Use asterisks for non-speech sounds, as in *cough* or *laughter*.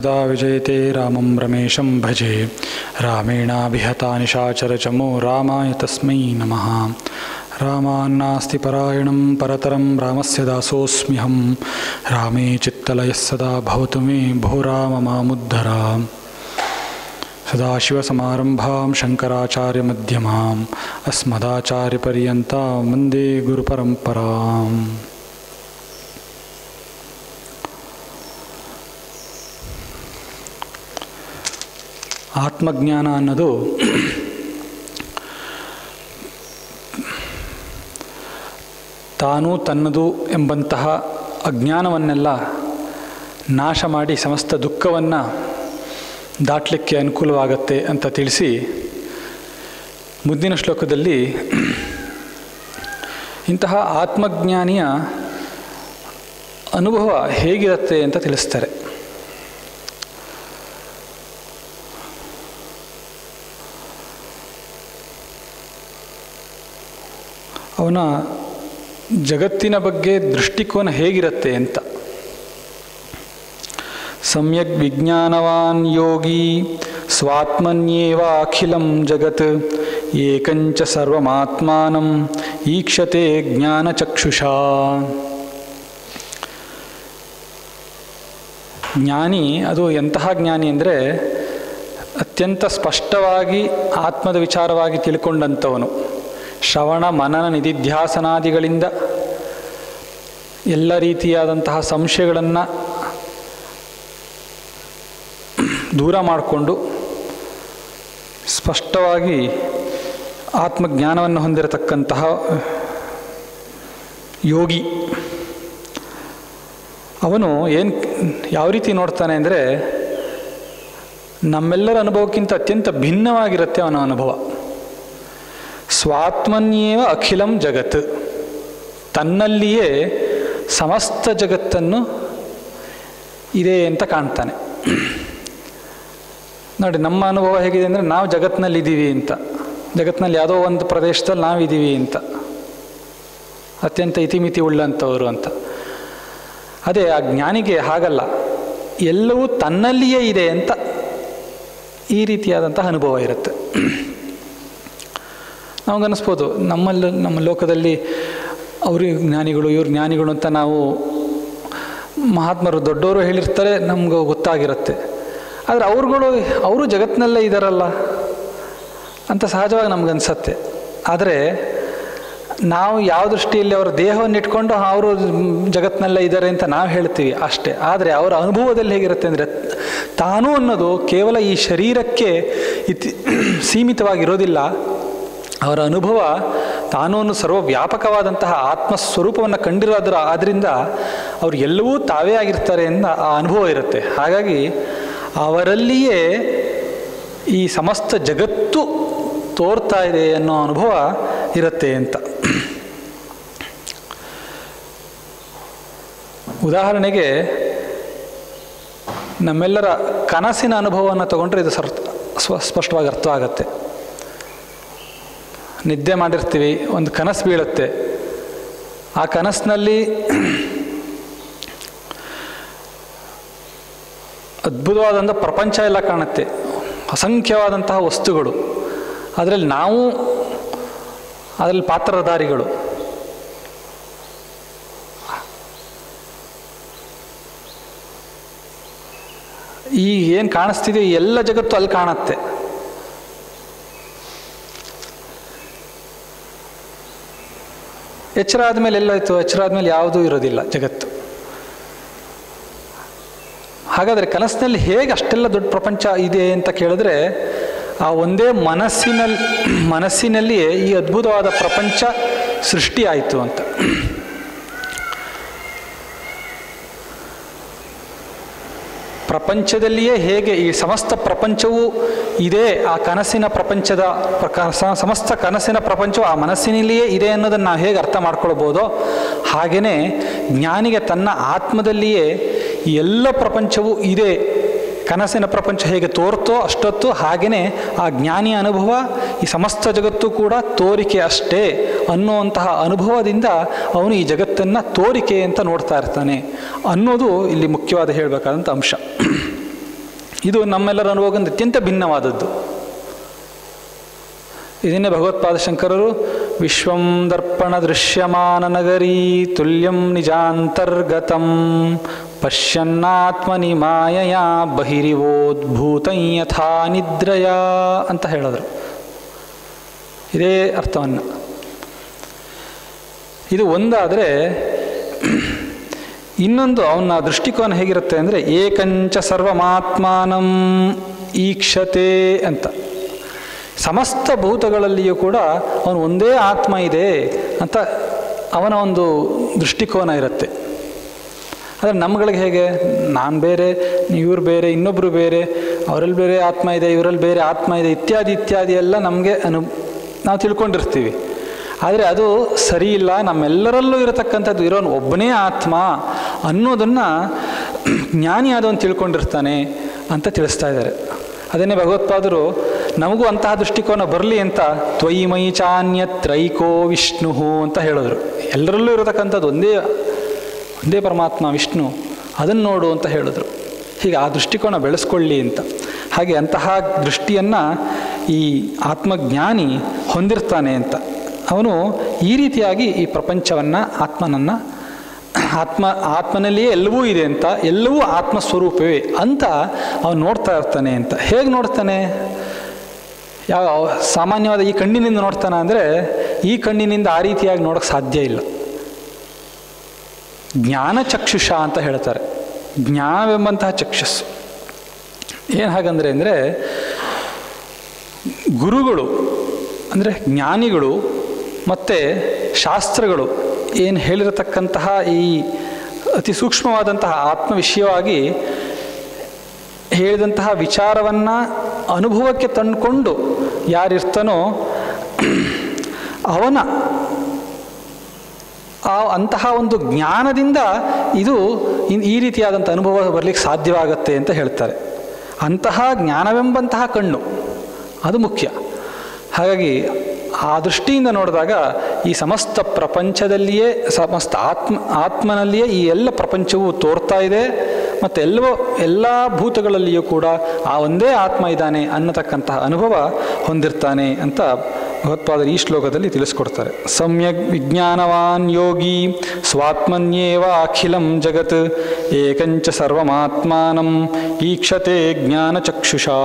यदा विजयते रामं रमेशं भजे। रामेणाभिहता निशाचरचमो रामाय तस्मै नमः। रामान्नास्ति परायणं, परतरं रामस्य दासोऽस्म्यहं। रामे चित्तलयः सदा भवतु मे भो राम मामुद्धर। सदाशिवसमारम्भां शङ्कराचार्यमध्यमाम्, अस्मदाचार्यपर्यन्तां वंदे गुरुपरम्पराम्। ಆತ್ಮಜ್ಞಾನ ಅನ್ನೋದು ತಾನು ತನ್ನದು ಎಂಬಂತಹ ಅಜ್ಞಾನವನ್ನೆಲ್ಲ ನಾಶ ಮಾಡಿ ಸಮಸ್ತ ದುಃಖವನ್ನು ದಾಟಲಿಕ್ಕೆ ಅನುಕೂಲವಾಗತ್ತೆ ಅಂತ ತಿಳಿಸಿ ಮುಂದಿನ ಶ್ಲೋಕದಲ್ಲಿ ಇಂತಹ ಆತ್ಮಜ್ಞಾನಿಯ ಅನುಭವ ಹೇಗಿರುತ್ತೆ ಅಂತ ತಿಳಿಸ್ತಾರೆ. ಅವನ ಜಗತ್ತಿನ ಬಗ್ಗೆ ದೃಷ್ಟಿಕೋನ ಹೇಗಿರುತ್ತೆ ಅಂತ. ಸಮ್ಯಕ್ ವಿಜ್ಞಾನವಾನ್ ಯೋಗಿ ಸ್ವಾತ್ಮನ್ಯೇವ ಅಖಿಲಂ ಜಗತ್, ಏಕಂಚ ಸರ್ವಮಾತ್ಮಾನಂ ಈಕ್ಷತೆ ಜ್ಞಾನಚಕ್ಷುಷಾ. ಜ್ಞಾನಿ, ಅದು ಎಂತಹ ಜ್ಞಾನಿ ಅಂದರೆ ಅತ್ಯಂತ ಸ್ಪಷ್ಟವಾಗಿ ಆತ್ಮದ ವಿಚಾರವಾಗಿ ತಿಳ್ಕೊಂಡಂಥವನು. ಶ್ರವಣ ಮನನ ನಿಧಿಧ್ಯಾಸನಾದಿಗಳಿಂದ ಎಲ್ಲ ರೀತಿಯಾದಂತಹ ಸಂಶಯಗಳನ್ನು ದೂರ ಮಾಡಿಕೊಂಡು ಸ್ಪಷ್ಟವಾಗಿ ಆತ್ಮಜ್ಞಾನವನ್ನು ಹೊಂದಿರತಕ್ಕಂತಹ ಯೋಗಿ ಅವನು ಏನು ಯಾವ ರೀತಿ ನೋಡ್ತಾನೆ ಅಂದರೆ ನಮ್ಮೆಲ್ಲರ ಅನುಭವಕ್ಕಿಂತ ಅತ್ಯಂತ ಭಿನ್ನವಾಗಿರುತ್ತೆ ಅವನ ಅನುಭವ. ಸ್ವಾತ್ಮನ್ಯೇವ ಅಖಿಲಂ ಜಗತ್. ತನ್ನಲ್ಲಿಯೇ ಸಮಸ್ತ ಜಗತ್ತನ್ನು ಇದೆ ಅಂತ ಕಾಣ್ತಾನೆ. ನೋಡಿ, ನಮ್ಮ ಅನುಭವ ಹೇಗಿದೆ ಅಂದರೆ ನಾವು ಜಗತ್ತಿನಲ್ಲಿದ್ದೀವಿ ಅಂತ. ಜಗತ್ತಿನಲ್ಲಿ ಯಾವುದೋ ಒಂದು ಪ್ರದೇಶದಲ್ಲಿ ನಾವಿದ್ದೀವಿ ಅಂತ. ಅತ್ಯಂತ ಇತಿಮಿತಿ ಉಳ್ಳಂಥವರು ಅಂತ. ಅದೇ, ಆ ಜ್ಞಾನಿಗೆ ಹಾಗಲ್ಲ. ಎಲ್ಲವೂ ತನ್ನಲ್ಲಿಯೇ ಇದೆ ಅಂತ ಈ ರೀತಿಯಾದಂಥ ಅನುಭವ ಇರುತ್ತೆ. ನಮಗನ್ನಿಸ್ಬೋದು ನಮ್ಮಲ್ಲಿ, ನಮ್ಮ ಲೋಕದಲ್ಲಿ ಅವರು ಜ್ಞಾನಿಗಳು, ಇವರು ಜ್ಞಾನಿಗಳು ಅಂತ ನಾವು ಮಹಾತ್ಮರು ದೊಡ್ಡವರು ಹೇಳಿರ್ತಾರೆ, ನಮ್ಗೆ ಗೊತ್ತಾಗಿರುತ್ತೆ. ಆದರೆ ಅವ್ರುಗಳು, ಅವರು ಜಗತ್ತಿನಲ್ಲೇ ಇದ್ದಾರಲ್ಲ ಅಂತ ಸಹಜವಾಗಿ ನಮಗನ್ಸತ್ತೆ. ಆದರೆ ನಾವು ಯಾವ ದೃಷ್ಟಿಯಲ್ಲಿ ಅವರ ದೇಹವನ್ನು ಇಟ್ಕೊಂಡು ಅವರು ಜಗತ್ತಿನಲ್ಲೇ ಇದ್ದಾರೆ ಅಂತ ನಾವು ಹೇಳ್ತೀವಿ ಅಷ್ಟೇ. ಆದರೆ ಅವರ ಅನುಭವದಲ್ಲಿ ಹೇಗಿರುತ್ತೆ ಅಂದರೆ ತಾನು ಅನ್ನೋದು ಕೇವಲ ಈ ಶರೀರಕ್ಕೆ ಇತಿ *clears throat* ಸೀಮಿತವಾಗಿರೋದಿಲ್ಲ. ಅವರ ಅನುಭವ ತಾನೂನು ಸರ್ವವ್ಯಾಪಕವಾದಂತಹ ಆತ್ಮಸ್ವರೂಪವನ್ನು ಕಂಡಿರೋದ್ರ ಆದ್ದರಿಂದ ಅವರು ಎಲ್ಲವೂ ತಾವೇ ಆಗಿರ್ತಾರೆ ಅಂತ ಆ ಅನುಭವ ಇರುತ್ತೆ. ಹಾಗಾಗಿ ಅವರಲ್ಲಿಯೇ ಈ ಸಮಸ್ತ ಜಗತ್ತು ತೋರ್ತಾ ಇದೆ ಅನ್ನೋ ಅನುಭವ ಇರುತ್ತೆ ಅಂತ. ಉದಾಹರಣೆಗೆ ನಮ್ಮೆಲ್ಲರ ಕನಸಿನ ಅನುಭವವನ್ನು ತಗೊಂಡ್ರೆ ಇದು ಸರ್ ಸ್ವ ಸ್ಪಷ್ಟವಾಗಿ ಅರ್ಥ ಆಗುತ್ತೆ. ನಿದ್ದೆ ಮಾಡಿರ್ತೀವಿ, ಒಂದು ಕನಸು ಬೀಳುತ್ತೆ. ಆ ಕನಸಿನಲ್ಲಿ ಅದ್ಭುತವಾದಂಥ ಪ್ರಪಂಚ ಎಲ್ಲ ಕಾಣುತ್ತೆ. ಅಸಂಖ್ಯವಾದಂತಹ ವಸ್ತುಗಳು. ಅದರಲ್ಲಿ ನಾವು, ಅದರಲ್ಲಿ ಪಾತ್ರಧಾರಿಗಳು. ಈ ಏನು ಕಾಣಿಸ್ತಿದೆ ಎಲ್ಲ ಜಗತ್ತು ಅಲ್ಲಿ ಕಾಣುತ್ತೆ. ಎಚ್ಚರ ಆದಮೇಲೆ ಎಲ್ಲೋಯ್ತು, ಎಚ್ಚರ ಆದಮೇಲೆ ಯಾವುದೂ ಇರೋದಿಲ್ಲ ಜಗತ್ತು. ಹಾಗಾದರೆ ಕನಸಿನಲ್ಲಿ ಹೇಗೆ ಅಷ್ಟೆಲ್ಲ ದೊಡ್ಡ ಪ್ರಪಂಚ ಇದೆ ಅಂತ ಕೇಳಿದ್ರೆ, ಆ ಒಂದೇ ಮನಸ್ಸಿನಲ್ಲಿ ಮನಸ್ಸಿನಲ್ಲಿಯೇ ಈ ಅದ್ಭುತವಾದ ಪ್ರಪಂಚ ಸೃಷ್ಟಿಯಾಯಿತು ಅಂತ. ಪ್ರಪಂಚದಲ್ಲಿಯೇ ಹೇಗೆ ಈ ಸಮಸ್ತ ಪ್ರಪಂಚವೂ ಇದೆ, ಆ ಕನಸಿನ ಪ್ರಪಂಚದ ಸಮಸ್ತ ಕನಸಿನ ಪ್ರಪಂಚವು ಆ ಮನಸ್ಸಿನಲ್ಲಿಯೇ ಇದೆ ಅನ್ನೋದನ್ನು ನಾವು ಹೇಗೆ ಅರ್ಥ ಮಾಡ್ಕೊಳ್ಬೋದೋ ಹಾಗೆಯೇ ಜ್ಞಾನಿಗೆ ತನ್ನ ಆತ್ಮದಲ್ಲಿಯೇ ಎಲ್ಲ ಪ್ರಪಂಚವೂ ಇದೆ. ಕನಸಿನ ಪ್ರಪಂಚ ಹೇಗೆ ತೋರ್ತೋ ಅಷ್ಟೊತ್ತು ಹಾಗೆಯೇ ಆ ಜ್ಞಾನಿಯ ಅನುಭವ ಈ ಸಮಸ್ತ ಜಗತ್ತು ಕೂಡ ತೋರಿಕೆ ಅಷ್ಟೇ ಅನ್ನುವಂತಹ ಅನುಭವದಿಂದ ಅವನು ಈ ಜಗತ್ತನ್ನು ತೋರಿಕೆ ಅಂತ ನೋಡ್ತಾ ಇರ್ತಾನೆ ಅನ್ನೋದು ಇಲ್ಲಿ ಮುಖ್ಯವಾದ ಹೇಳಬೇಕಾದಂಥ ಅಂಶ. ಇದು ನಮ್ಮೆಲ್ಲರ ಅನುಭವಕ್ಕಿಂತ ಅತ್ಯಂತ ಭಿನ್ನವಾದದ್ದು. ಇದನ್ನೇ ಭಗವತ್ಪಾದ ಶಂಕರರು, ವಿಶ್ವಂ ದರ್ಪಣ ದೃಶ್ಯಮಾನ ನಗರಿ ತುಲ್ಯಂ ನಿಜಾಂತರ್ಗತಂ ಪಶ್ಯನ್ನಾತ್ಮನಿ ಮಾಯಯ ಬಹಿರಿವೋದ್ಭೂತಂ ಯಥಾ ನಿದ್ರಯ ಅಂತ ಹೇಳಿದ್ರು. ಇದೇ ಅರ್ಥವನ್ನು. ಇದು ಒಂದಾದರೆ ಇನ್ನೊಂದು ಅವನ ದೃಷ್ಟಿಕೋನ ಹೇಗಿರುತ್ತೆ ಅಂದರೆ, ಏಕಂಚ ಸರ್ವಮಾತ್ಮಾನಂ ಈಕ್ಷತೆ ಅಂತ. ಸಮಸ್ತ ಭೂತಗಳಲ್ಲಿಯೂ ಕೂಡ ಅವನು ಒಂದೇ ಆತ್ಮ ಇದೆ ಅಂತ ಅವನ ಒಂದು ದೃಷ್ಟಿಕೋನ ಇರುತ್ತೆ. ಆದರೆ ನಮ್ಗಳಿಗೆ ಹೇಗೆ? ನಾನು ಬೇರೆ, ಇವ್ರು ಬೇರೆ ಇನ್ನೊಬ್ಬರು ಬೇರೆ, ಅವರಲ್ಲಿ ಬೇರೆ ಆತ್ಮ ಇದೆ, ಇವರಲ್ಲಿ ಬೇರೆ ಆತ್ಮ ಇದೆ, ಇತ್ಯಾದಿ ಇತ್ಯಾದಿ ಎಲ್ಲ ನಮಗೆ ಅನು, ನಾವು ತಿಳ್ಕೊಂಡಿರ್ತೀವಿ. ಆದರೆ ಅದು ಸರಿ ಇಲ್ಲ, ನಮ್ಮೆಲ್ಲರಲ್ಲೂ ಇರತಕ್ಕಂಥದ್ದು ಇರೋನು ಒಬ್ಬನೇ ಆತ್ಮ. ಅನ್ನೋದನ್ನು ಜ್ಞಾನಿಯಾದವನು ತಿಳ್ಕೊಂಡಿರ್ತಾನೆ ಅಂತ ತಿಳಿಸ್ತಾ ಇದ್ದಾರೆ. ಅದನ್ನೇ ಭಗವತ್ಪಾದರು, ನಮಗೂ ಅಂತಹ ದೃಷ್ಟಿಕೋನ ಬರಲಿ ಅಂತ ತ್ವಯಿ ಮೈ ಚಾನ್ಯತ್ರೈಕೋ ವಿಷ್ಣು ಅಂತ ಹೇಳಿದ್ರು. ಎಲ್ಲರಲ್ಲೂ ಇರತಕ್ಕಂಥದ್ದು ಒಂದೇ ಒಂದೇ ಪರಮಾತ್ಮ ವಿಷ್ಣು, ಅದನ್ನು ನೋಡು ಅಂತ ಹೇಳಿದ್ರು. ಹೀಗೆ ಆ ದೃಷ್ಟಿಕೋನ ಬೆಳೆಸ್ಕೊಳ್ಳಿ ಅಂತ. ಹಾಗೆ ಅಂತಹ ದೃಷ್ಟಿಯನ್ನು ಈ ಆತ್ಮಜ್ಞಾನಿ ಹೊಂದಿರ್ತಾನೆ ಅಂತ. ಅವನು ಈ ರೀತಿಯಾಗಿ ಈ ಪ್ರಪಂಚವನ್ನು, ಆತ್ಮನನ್ನು ಆತ್ಮ, ಆತ್ಮನಲ್ಲಿಯೇ ಎಲ್ಲವೂ ಇದೆ ಅಂತ, ಎಲ್ಲವೂ ಆತ್ಮ ಸ್ವರೂಪವೇ ಅಂತ ಅವನು ನೋಡ್ತಾ ಇರ್ತಾನೆ ಅಂತ. ಹೇಗೆ ನೋಡ್ತಾನೆ? ಯಾವ ಸಾಮಾನ್ಯವಾದ ಈ ಕಣ್ಣಿನಿಂದ ನೋಡ್ತಾನೆ ಅಂದರೆ ಈ ಕಣ್ಣಿನಿಂದ ಆ ರೀತಿಯಾಗಿ ನೋಡೋಕ್ಕೆ ಸಾಧ್ಯ ಇಲ್ಲ. ಜ್ಞಾನ ಚಕ್ಷುಷ ಅಂತ ಹೇಳ್ತಾರೆ. ಜ್ಞಾನವೆಂಬಂತಹ ಚಕ್ಷಸ್ಸು. ಏನು ಹಾಗಂದರೆ ಅಂದರೆ ಗುರುಗಳು ಅಂದರೆ ಜ್ಞಾನಿಗಳು ಮತ್ತು ಶಾಸ್ತ್ರಗಳು ಏನು ಹೇಳಿರತಕ್ಕಂತಹ ಈ ಅತಿ ಸೂಕ್ಷ್ಮವಾದಂತಹ ಆತ್ಮ ವಿಷಯವಾಗಿ ಹೇಳಿದಂತಹ ವಿಚಾರವನ್ನು ಅನುಭವಕ್ಕೆ ತಂದುಕೊಂಡು ಯಾರಿರ್ತಾನೋ ಅವನ ಆ ಅಂತಹ ಒಂದು ಜ್ಞಾನದಿಂದ ಇದು ಈ ರೀತಿಯಾದಂಥ ಅನುಭವ ಬರಲಿಕ್ಕೆ ಸಾಧ್ಯವಾಗತ್ತೆ ಅಂತ ಹೇಳ್ತಾರೆ. ಅಂತಹ ಜ್ಞಾನವೆಂಬಂತಹ ಕಣ್ಣು ಅದು ಮುಖ್ಯ. ಹಾಗಾಗಿ ಆ ದೃಷ್ಟಿಯಿಂದ ನೋಡಿದಾಗ ಈ ಸಮಸ್ತ ಪ್ರಪಂಚದಲ್ಲಿಯೇ, ಸಮಸ್ತ ಆತ್ಮ, ಆತ್ಮನಲ್ಲಿಯೇ ಈ ಎಲ್ಲ ಪ್ರಪಂಚವು ತೋರ್ತಾ ಇದೆ. ಮತ್ತು ಎಲ್ಲವೋ ಎಲ್ಲ ಭೂತಗಳಲ್ಲಿಯೂ ಕೂಡ ಆ ಒಂದೇ ಆತ್ಮ ಇದ್ದಾನೆ ಅನ್ನತಕ್ಕಂತಹ ಅನುಭವ ಹೊಂದಿರ್ತಾನೆ ಅಂತ ಭಗವತ್ಪಾದರು ಈ ಶ್ಲೋಕದಲ್ಲಿ ತಿಳಿಸ್ಕೊಡ್ತಾರೆ. ಸಮ್ಯಕ್ ವಿಜ್ಞಾನವಾನ್ ಯೋಗಿ ಸ್ವಾತ್ಮನ್ಯೇವ ಅಖಿಲಂ ಜಗತ್, ಏಕಂಚ ಸರ್ವಮಾತ್ಮಾನಂ ಈಕ್ಷತೆ ಜ್ಞಾನಚಕ್ಷುಷಾ.